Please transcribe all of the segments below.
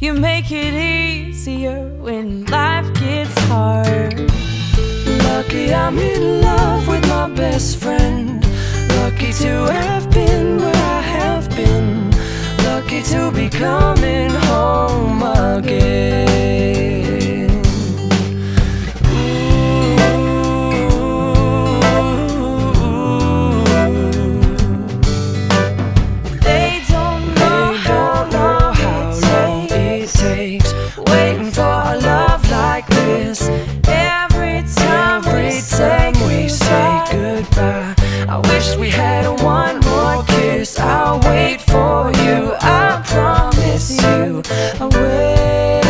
You make it easier when life gets hard. Lucky I'm in love with my best friend. Lucky to have been waiting for a love like this. Every time Every we say time we say goodbye. goodbye, I wish we had one more kiss. I'll wait for you. I promise you, I will.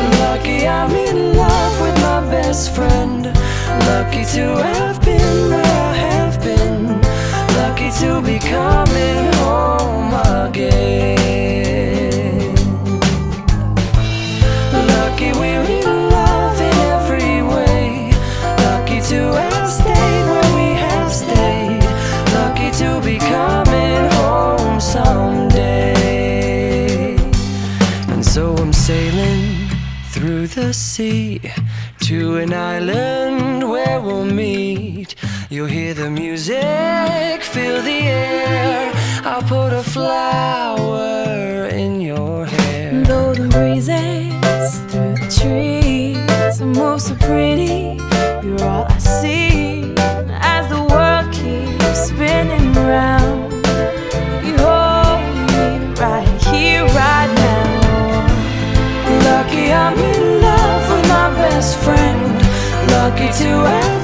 I'm lucky I'm in love with my best friend. Lucky to the sea to an island where we'll meet. You'll hear the music, feel the air. I'll put a flower in your hair. Though the breezes through the trees move so pretty, you're all I see Lucky to have